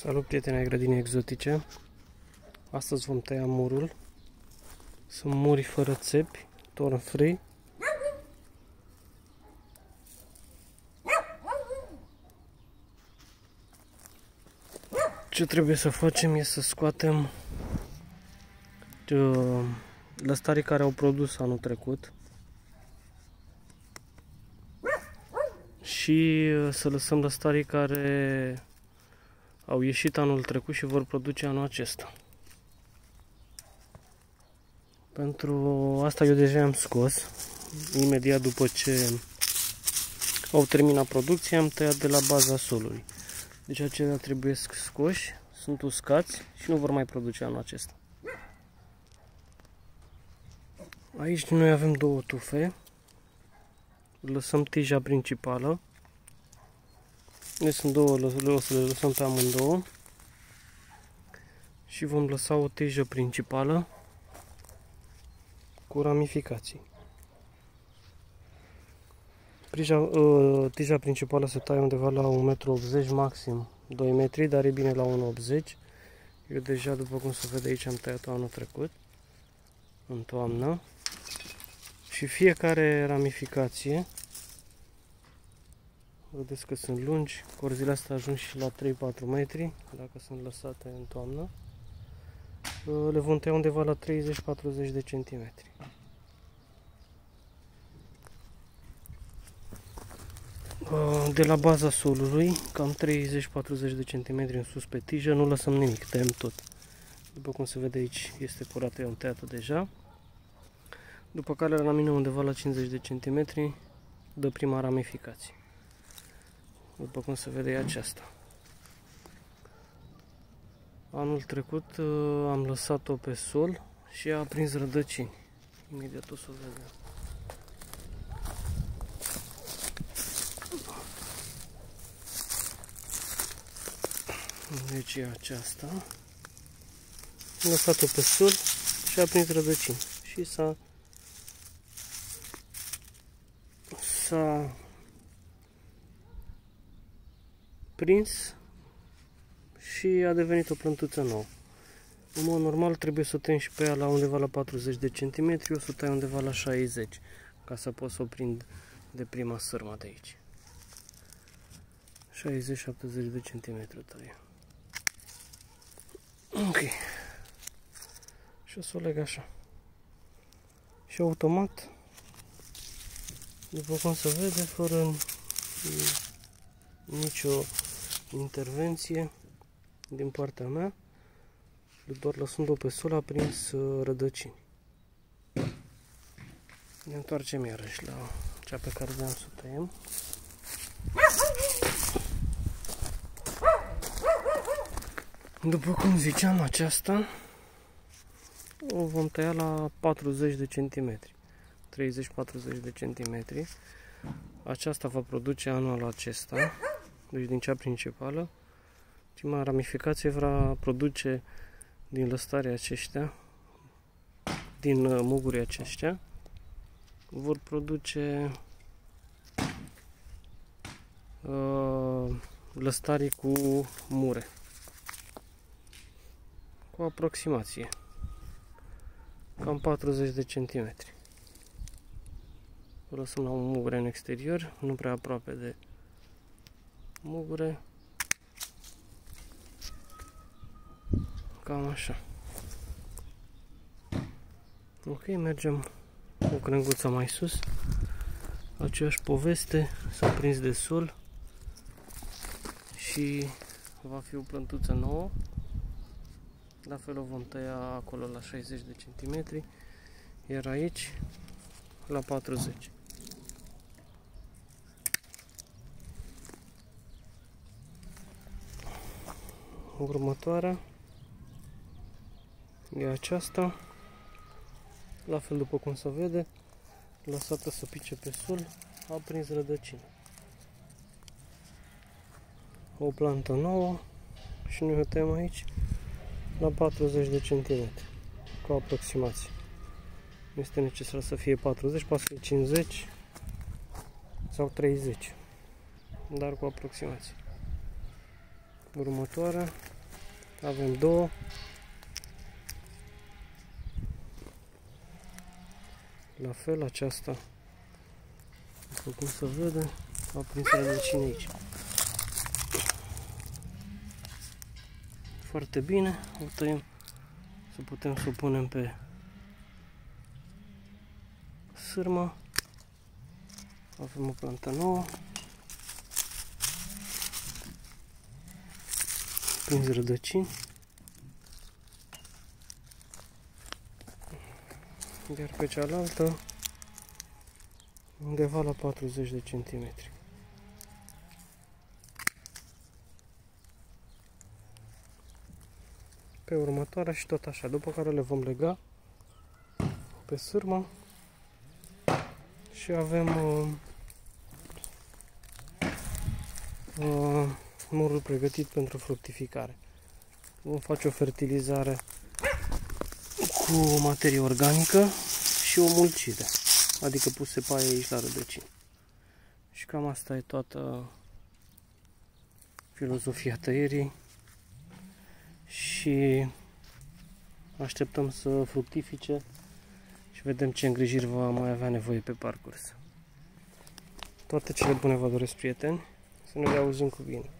Salut prieteni ai grădinii exotice. Astăzi vom tăia murul. Sunt muri fără țepi, torn free Ce trebuie să facem e să scoatem uh, lăstarii care au produs anul trecut și uh, să lăsăm lăstarii care au ieșit anul trecut și vor produce anul acesta. Pentru asta eu deja am scos, imediat după ce au terminat producția, am tăiat de la baza solului. Deci acelea trebuie scoși, sunt uscați și nu vor mai produce anul acesta. Aici noi avem două tufe. Lăsăm tija principală deci sunt două, o să le lăsăm pe amândouă. Și vom lăsa o tijă principală cu ramificații. Prija, uh, tija principală se taie undeva la 1,80 m, maxim 2 metri, dar e bine la 1,80 Eu deja, după cum se vede aici, am tăiat-o anul trecut, în toamnă. Și fiecare ramificație Vedeți că sunt lungi, corzile astea ajung și la 3-4 metri, dacă sunt lăsate în toamnă. Le vom tăia undeva la 30-40 de centimetri. De la baza solului, cam 30-40 de centimetri în sus pe tijă, nu lăsăm nimic, tăiem tot. După cum se vede aici, este curată, eu am tăiat deja. După care la mine undeva la 50 de centimetri, dă prima ramificație după cum se vede aceasta. Anul trecut uh, am lăsat-o pe sol și a prins rădăcini. Imediat o să o vedem. Deci e aceasta. Am lăsat-o pe sol și a prins rădăcini. Și s-a s-a prins și a devenit o plântuță nouă. În mod normal trebuie să o tăiem și pe ea la undeva la 40 de centimetri, o să o tai undeva la 60 ca să pot să o prind de prima sârmă de aici. 60-70 de centimetri taie. Ok. Și o să o leg așa. Și automat, după cum se vede, fără nicio intervenție din partea mea, doar lăsând-o pe sol a prins uh, rădăcini. Ne întoarcem iarăși la cea pe care vreau să o tăiem. După cum ziceam, aceasta o vom tăia la 40 de centimetri. 30-40 de centimetri. Aceasta va produce anul acesta deci din cea principală. Prima ramificație va produce din lăstarea aceștia, din uh, mugurii aceștia, vor produce uh, lăstarii cu mure. Cu aproximație. Cam 40 de centimetri. O lăsăm la un mugure în exterior, nu prea aproape de mugure. Cam așa. Ok, mergem o crenguță mai sus. Aceeași poveste, s-a prins de sol și va fi o plântuță nouă. La fel o vom tăia acolo la 60 de centimetri, iar aici la 40. Următoarea. E aceasta. La fel după cum se vede lăsată să pice pe sol a prins rădăcini o plantă nouă și noi o tăiem aici la 40 de centimetri cu aproximație. Nu este necesar să fie 40, poate să fie 50 sau 30 dar cu aproximație. Următoarea Avem două. La fel aceasta, după cum se vede, a prins rădăcini aici. Foarte bine, o tăiem să putem să o punem pe sârmă. Avem o plantă nouă. Prins rădăcini. Iar pe cealaltă undeva la 40 de centimetri. Pe următoarea și tot așa, după care le vom lega pe sârmă și avem uh, uh, murul pregătit pentru fructificare. Vom face o fertilizare cu materie organică și o mulcire, adică puse paie aici la rădăcini. Și cam asta e toată filozofia tăierii și așteptăm să fructifice și vedem ce îngrijiri va mai avea nevoie pe parcurs. Toate cele bune vă doresc, prieteni, să ne auzim cu bine.